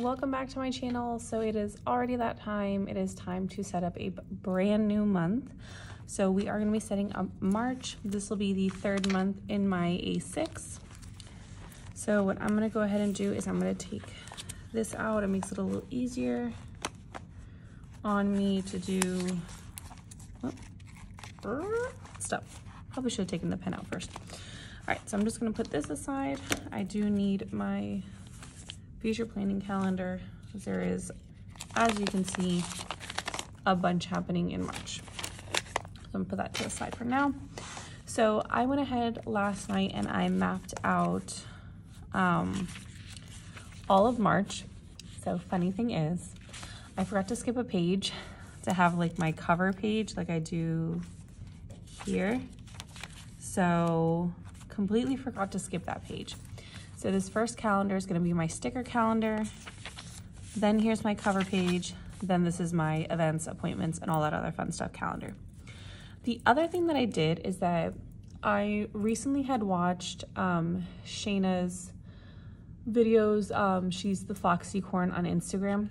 welcome back to my channel. So it is already that time. It is time to set up a brand new month. So we are gonna be setting up March. This will be the third month in my A6. So what I'm gonna go ahead and do is I'm gonna take this out. It makes it a little easier on me to do oh, er, stuff. Probably should have taken the pen out first. All right, so I'm just gonna put this aside. I do need my future planning calendar there is, as you can see, a bunch happening in March. So I'm gonna put that to the side for now. So I went ahead last night and I mapped out um, all of March. So funny thing is, I forgot to skip a page to have like my cover page like I do here. So completely forgot to skip that page. So this first calendar is gonna be my sticker calendar. Then here's my cover page. Then this is my events, appointments, and all that other fun stuff calendar. The other thing that I did is that I recently had watched um, Shayna's videos. Um, she's the Foxy Corn on Instagram.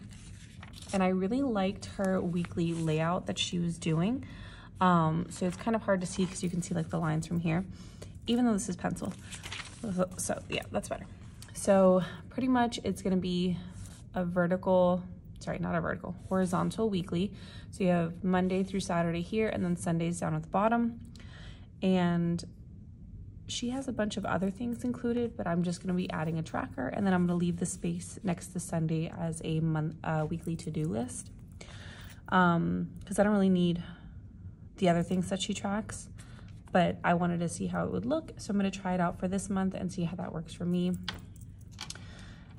And I really liked her weekly layout that she was doing. Um, so it's kind of hard to see because you can see like the lines from here, even though this is pencil. So yeah, that's better. So pretty much it's gonna be a vertical, sorry, not a vertical, horizontal weekly. So you have Monday through Saturday here and then Sundays down at the bottom. And she has a bunch of other things included, but I'm just gonna be adding a tracker and then I'm gonna leave the space next to Sunday as a month, weekly to-do list. Um, cause I don't really need the other things that she tracks but I wanted to see how it would look. So I'm gonna try it out for this month and see how that works for me.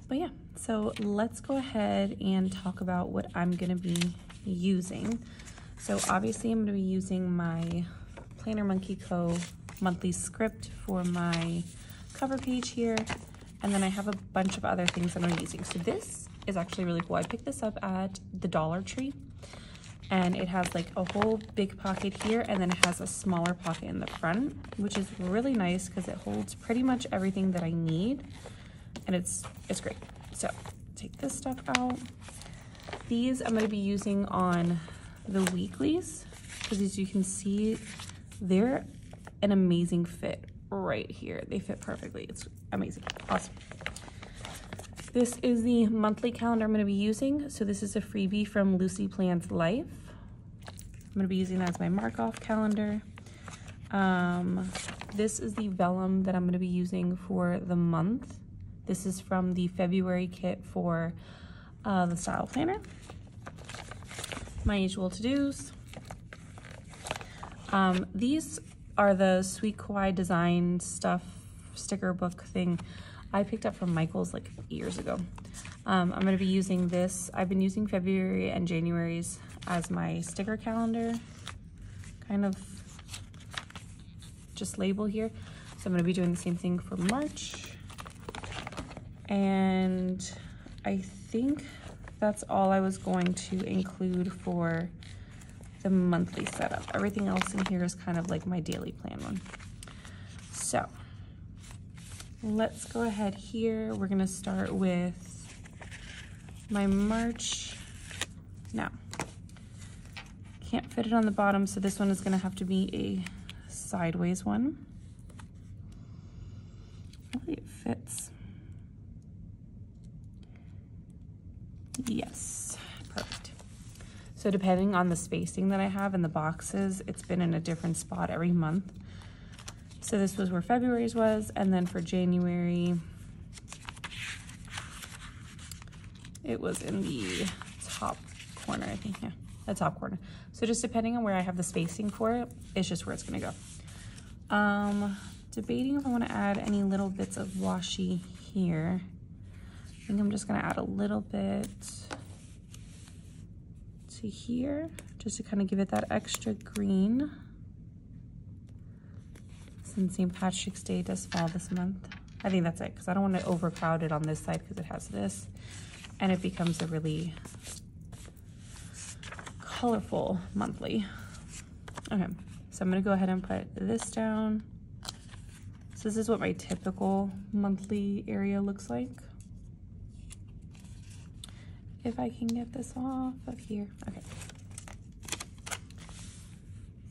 But yeah, so let's go ahead and talk about what I'm gonna be using. So obviously I'm gonna be using my Planner Monkey Co. monthly script for my cover page here. And then I have a bunch of other things that I'm using. So this is actually really cool. I picked this up at the Dollar Tree and it has like a whole big pocket here and then it has a smaller pocket in the front which is really nice because it holds pretty much everything that I need. And it's it's great. So take this stuff out. These I'm going to be using on the weeklies because as you can see they're an amazing fit right here. They fit perfectly. It's amazing. Awesome this is the monthly calendar I'm going to be using. So this is a freebie from Lucy Plans Life. I'm going to be using that as my mark-off calendar. Um, this is the vellum that I'm going to be using for the month. This is from the February kit for uh, the style planner. My usual to-dos. Um, these are the Sweet Kawaii design stuff sticker book thing I picked up from Michael's like years ago. Um, I'm going to be using this. I've been using February and January's as my sticker calendar. Kind of just label here. So I'm going to be doing the same thing for March. And I think that's all I was going to include for the monthly setup. Everything else in here is kind of like my daily plan one. So let's go ahead here. We're gonna start with my March. Now, can't fit it on the bottom, so this one is gonna have to be a sideways one. Hopefully it fits. Yes, perfect. So depending on the spacing that I have in the boxes, it's been in a different spot every month. So this was where February's was, and then for January, it was in the top corner, I think, yeah, the top corner. So just depending on where I have the spacing for it, it's just where it's gonna go. Um, debating if I wanna add any little bits of washi here. I think I'm just gonna add a little bit to here, just to kind of give it that extra green since St. Patrick's Day does fall this month. I think that's it because I don't want to overcrowd it on this side because it has this and it becomes a really colorful monthly. Okay, so I'm gonna go ahead and put this down. So this is what my typical monthly area looks like. if I can get this off of here. Okay.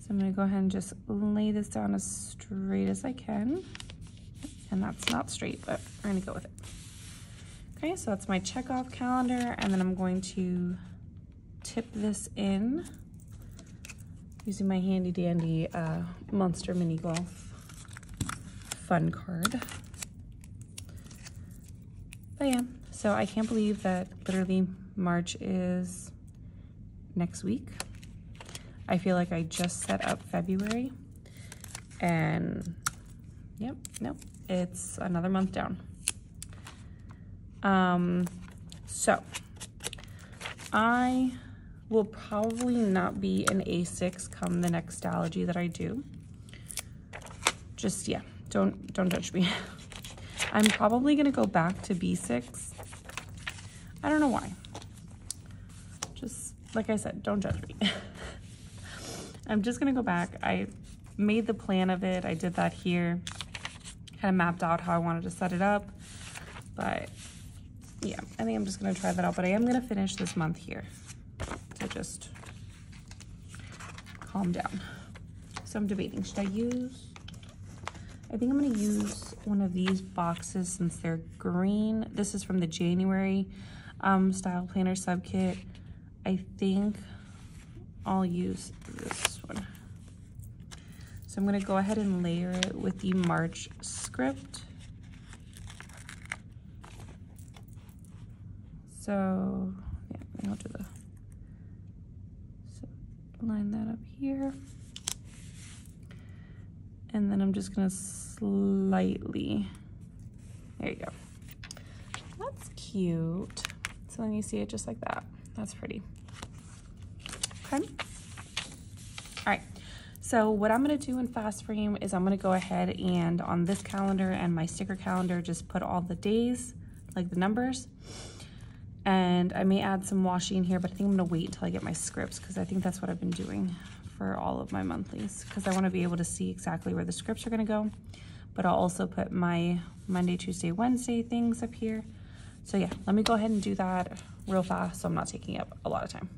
So I'm gonna go ahead and just lay this down as straight as I can. And that's not straight, but we're gonna go with it. Okay, so that's my check off calendar, and then I'm going to tip this in using my handy dandy uh, Monster Mini Golf fun card. But yeah, so I can't believe that literally March is next week. I feel like I just set up February and yep, nope, it's another month down. Um, so I will probably not be an A6 come the next Stalogy that I do. Just, yeah, don't, don't judge me. I'm probably gonna go back to B6. I don't know why. Just, like I said, don't judge me. I'm just gonna go back. I made the plan of it. I did that here. Kind of mapped out how I wanted to set it up. But yeah, I think I'm just gonna try that out. But I am gonna finish this month here to just calm down. So I'm debating, should I use I think I'm gonna use one of these boxes since they're green. This is from the January um, Style Planner sub kit. I think I'll use this. So I'm gonna go ahead and layer it with the March script. So yeah, I'll do the, so line that up here and then I'm just gonna slightly, there you go. That's cute. So then you see it just like that. That's pretty. Okay. So what I'm gonna do in fast frame is I'm gonna go ahead and on this calendar and my sticker calendar, just put all the days, like the numbers. And I may add some washi in here, but I think I'm gonna wait until I get my scripts because I think that's what I've been doing for all of my monthlies because I want to be able to see exactly where the scripts are going to go. But I'll also put my Monday, Tuesday, Wednesday things up here. So yeah, let me go ahead and do that real fast so I'm not taking up a lot of time.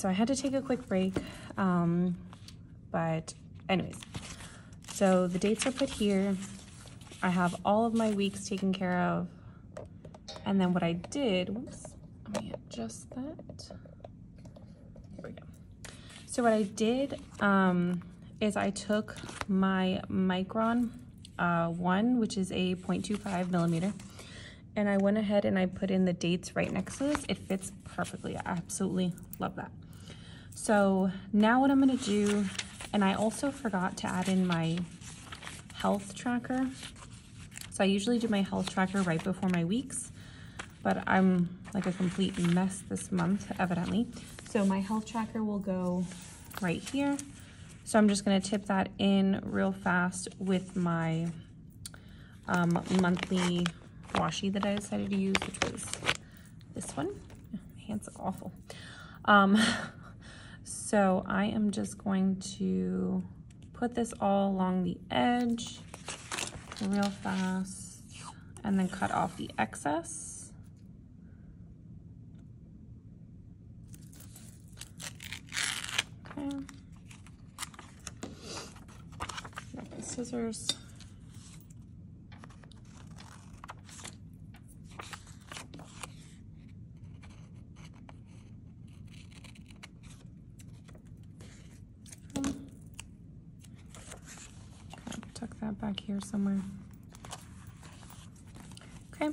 So I had to take a quick break. Um, but anyways, so the dates are put here. I have all of my weeks taken care of. And then what I did, whoops, let me adjust that. Here we go. So what I did um, is I took my Micron uh, 1, which is a 0.25 millimeter, and I went ahead and I put in the dates right next to this. It fits perfectly. I absolutely love that. So now what I'm gonna do, and I also forgot to add in my health tracker. So I usually do my health tracker right before my weeks, but I'm like a complete mess this month, evidently. So my health tracker will go right here. So I'm just gonna tip that in real fast with my um, monthly washi that I decided to use, which was this one. My hands look awful. Um, So I am just going to put this all along the edge real fast and then cut off the excess. Okay. Scissors. back here somewhere. Okay,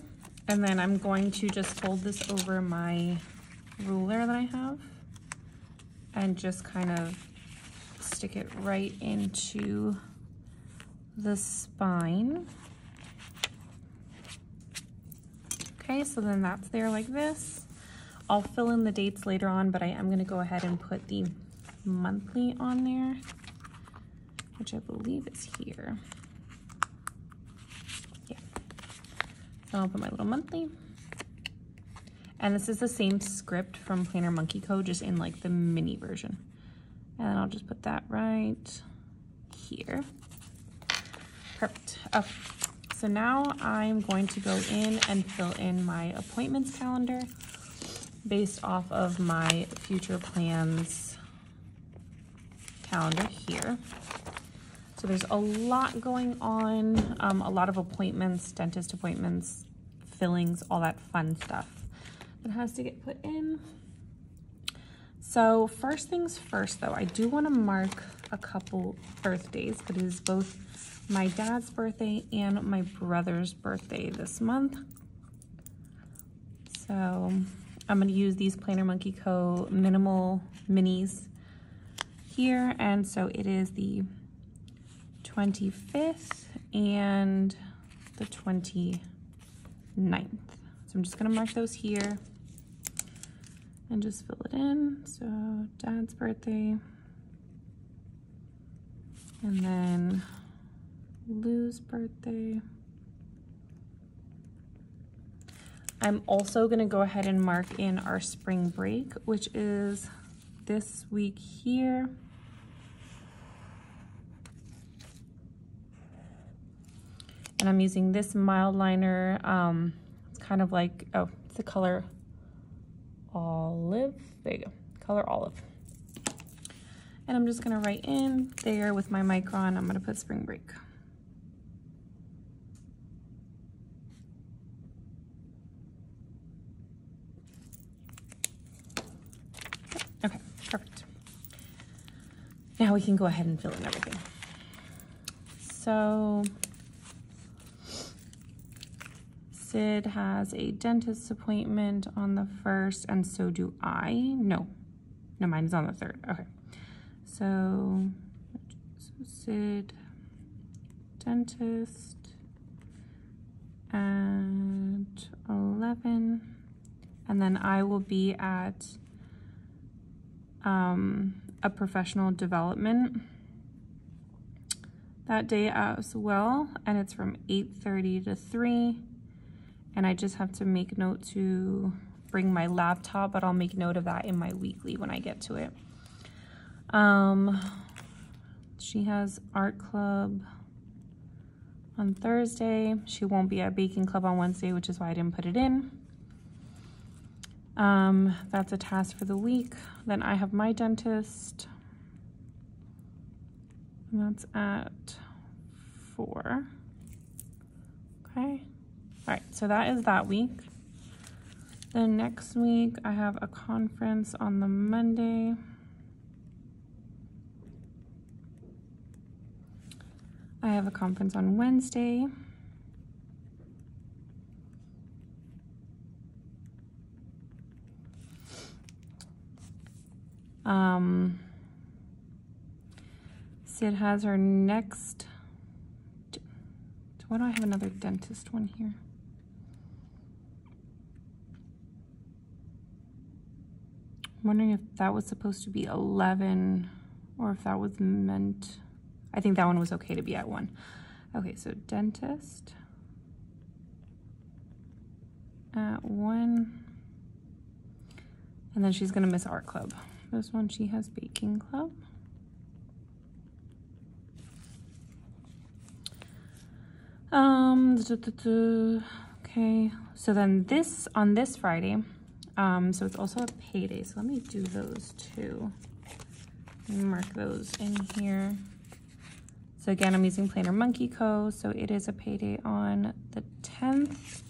and then I'm going to just fold this over my ruler that I have and just kind of stick it right into the spine. Okay, so then that's there like this. I'll fill in the dates later on, but I am gonna go ahead and put the monthly on there, which I believe is here. Yeah, so I'll put my little monthly. And this is the same script from Planner Monkey Co, just in like the mini version. And then I'll just put that right here. Perfect. Okay. So now I'm going to go in and fill in my appointments calendar based off of my future plans calendar here. So there's a lot going on, um, a lot of appointments, dentist appointments, fillings, all that fun stuff that has to get put in. So first things first though, I do want to mark a couple birthdays, it is both my dad's birthday and my brother's birthday this month. So I'm going to use these Planner Monkey Co. minimal minis here. And so it is the 25th and the 29th. So I'm just going to mark those here and just fill it in. So dad's birthday. And then Lou's birthday. I'm also gonna go ahead and mark in our spring break, which is this week here. And I'm using this Mildliner. Um, it's kind of like, oh, it's the color olive. There you go, color olive. And I'm just gonna write in there with my micron, I'm gonna put spring break. Okay, perfect. Now we can go ahead and fill in everything. So Sid has a dentist appointment on the first, and so do I. No, no, mine is on the third. Okay. So, so Sid, dentist at 11. And then I will be at um, a professional development that day as well. And it's from 8.30 to 3 and I just have to make note to bring my laptop, but I'll make note of that in my weekly when I get to it. Um, she has art club on Thursday. She won't be at baking club on Wednesday, which is why I didn't put it in. Um, that's a task for the week. Then I have my dentist. And that's at four. Okay. All right, so that is that week. Then next week, I have a conference on the Monday. I have a conference on Wednesday. Um, Sid has her next, why do I have another dentist one here? Wondering if that was supposed to be 11 or if that was meant, I think that one was okay to be at one. Okay, so dentist at one. And then she's gonna miss art club. This one, she has baking club. Um, okay, so then this, on this Friday, um, so it's also a payday. So let me do those two. Mark those in here. So again, I'm using Planner Monkey Co. So it is a payday on the 10th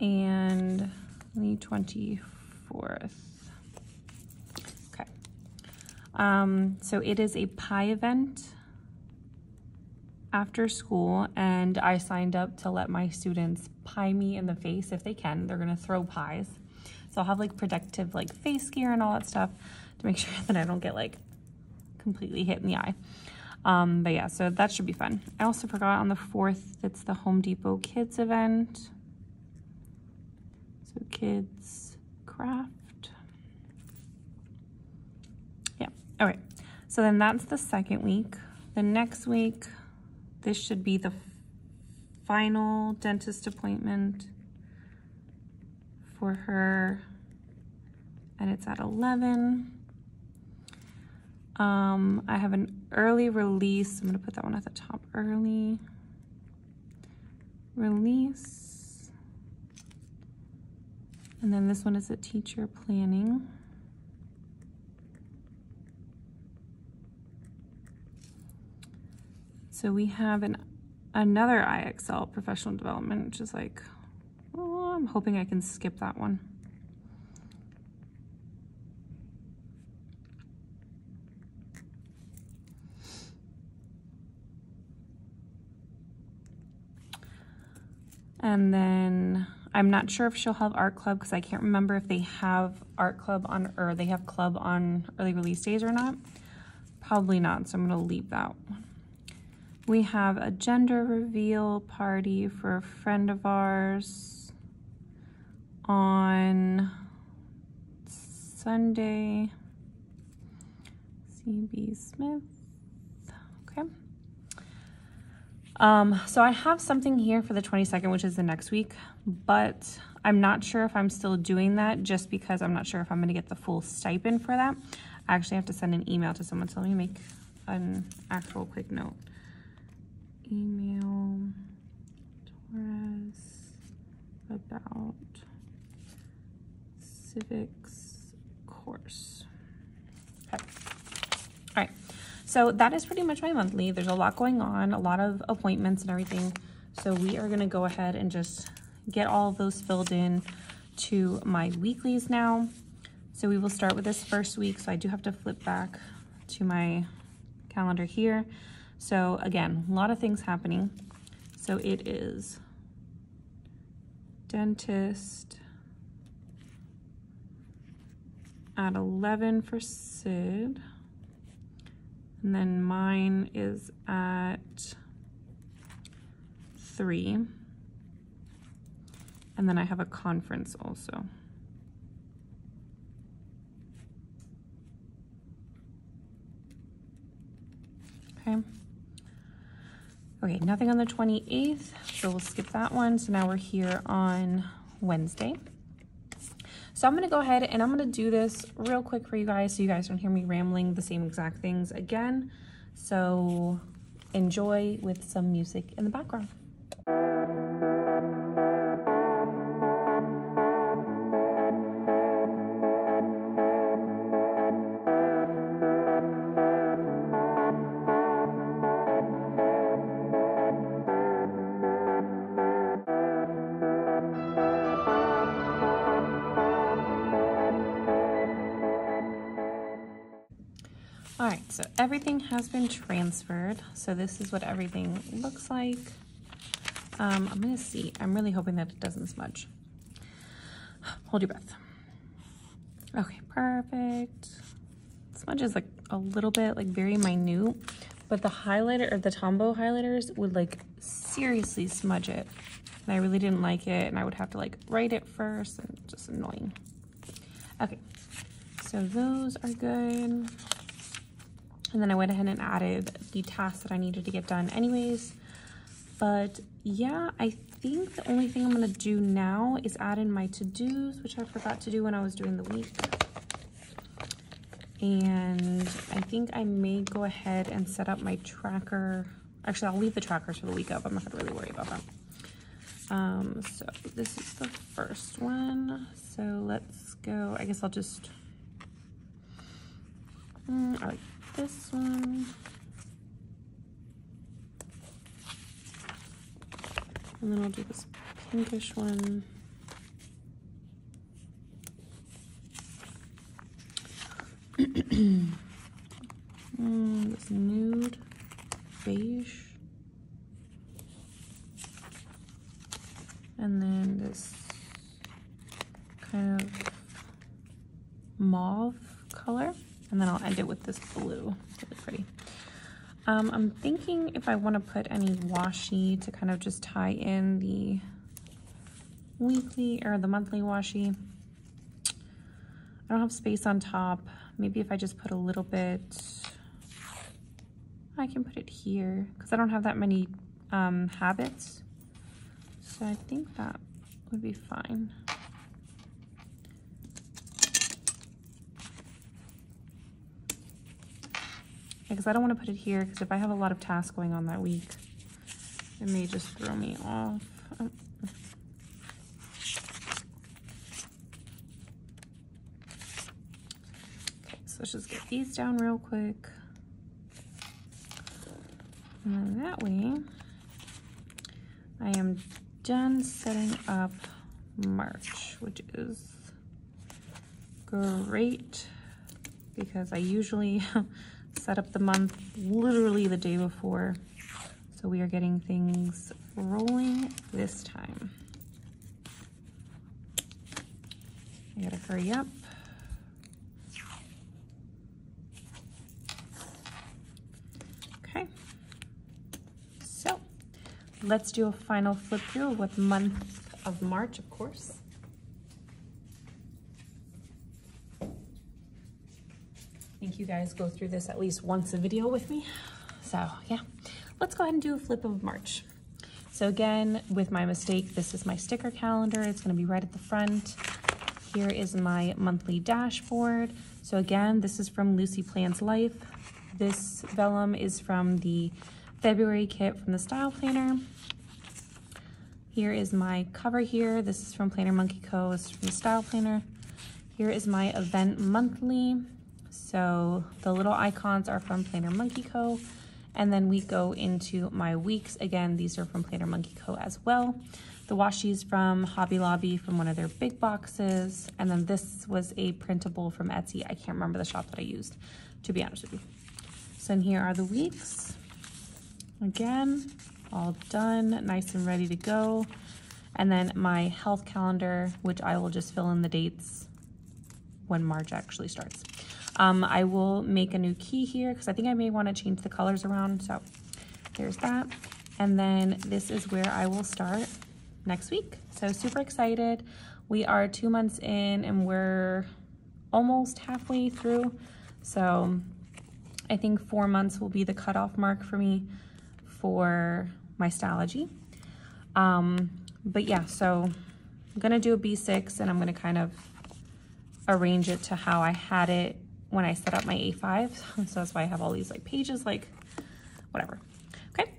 and the 24th. Okay. Um, so it is a pie event after school and I signed up to let my students pie me in the face if they can. They're gonna throw pies. So I'll have like protective like face gear and all that stuff to make sure that I don't get like completely hit in the eye. Um, but yeah, so that should be fun. I also forgot on the 4th, it's the Home Depot Kids event. So kids craft. Yeah, all right. So then that's the second week. The next week, this should be the final dentist appointment for her and it's at 11. Um, I have an early release. I'm gonna put that one at the top, early release. And then this one is a teacher planning. So we have an another IXL professional development, which is like, I'm hoping I can skip that one. And then I'm not sure if she'll have art club because I can't remember if they have art club on or they have club on early release days or not. Probably not, so I'm gonna leave that one. We have a gender reveal party for a friend of ours on Sunday. CB Smith. Okay. Um, so I have something here for the 22nd, which is the next week, but I'm not sure if I'm still doing that just because I'm not sure if I'm going to get the full stipend for that. I actually have to send an email to someone, so let me make an actual quick note email Torres about civics course. Okay. All right. So that is pretty much my monthly. There's a lot going on, a lot of appointments and everything. So we are going to go ahead and just get all those filled in to my weeklies now. So we will start with this first week. So I do have to flip back to my calendar here. So again, a lot of things happening. So it is dentist at 11 for Sid. And then mine is at 3. And then I have a conference also. Okay. Okay, nothing on the 28th, so we'll skip that one. So now we're here on Wednesday. So I'm gonna go ahead and I'm gonna do this real quick for you guys so you guys don't hear me rambling the same exact things again. So enjoy with some music in the background. So everything has been transferred. So this is what everything looks like. Um, I'm gonna see, I'm really hoping that it doesn't smudge. Hold your breath. Okay, perfect. Smudge is like a little bit, like very minute, but the highlighter or the Tombow highlighters would like seriously smudge it. And I really didn't like it and I would have to like write it first and just annoying. Okay, so those are good. And then I went ahead and added the tasks that I needed to get done anyways. But yeah, I think the only thing I'm gonna do now is add in my to-dos, which I forgot to do when I was doing the week. And I think I may go ahead and set up my tracker. Actually, I'll leave the trackers for the week up. I'm not gonna really worry about that. Um, so this is the first one. So let's go, I guess I'll just, mm, I like this one. And then I'll do this pinkish one. mm, this nude beige. And then this kind of mauve color. And then I'll end it with this blue, really pretty. Um, I'm thinking if I want to put any washi to kind of just tie in the weekly or the monthly washi. I don't have space on top. Maybe if I just put a little bit, I can put it here because I don't have that many um, habits. So I think that would be fine. Because I don't want to put it here because if I have a lot of tasks going on that week, it may just throw me off. Okay, so let's just get these down real quick. And then that way, I am done setting up March, which is great because I usually set up the month literally the day before. So we are getting things rolling this time. I gotta hurry up. Okay. So let's do a final flip through with month of March, of course. I think you guys go through this at least once a video with me. So yeah, let's go ahead and do a flip of March. So again, with my mistake, this is my sticker calendar. It's gonna be right at the front. Here is my monthly dashboard. So again, this is from Lucy Plans Life. This vellum is from the February kit from the Style Planner. Here is my cover here. This is from Planner Monkey Co. It's from the Style Planner. Here is my event monthly. So the little icons are from Planner Monkey Co. And then we go into my weeks. Again, these are from Planner Monkey Co. as well. The washi from Hobby Lobby from one of their big boxes. And then this was a printable from Etsy. I can't remember the shop that I used, to be honest with you. So in here are the weeks. Again, all done, nice and ready to go. And then my health calendar, which I will just fill in the dates when March actually starts. Um, I will make a new key here because I think I may want to change the colors around. So there's that. And then this is where I will start next week. So super excited. We are two months in and we're almost halfway through. So I think four months will be the cutoff mark for me for my Stalogy. Um, but yeah, so I'm gonna do a B6 and I'm gonna kind of arrange it to how I had it when I set up my A5. So that's why I have all these like pages, like whatever. Okay,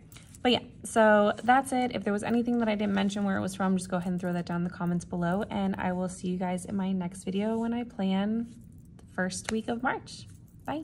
but yeah, so that's it. If there was anything that I didn't mention where it was from, just go ahead and throw that down in the comments below. And I will see you guys in my next video when I plan the first week of March. Bye.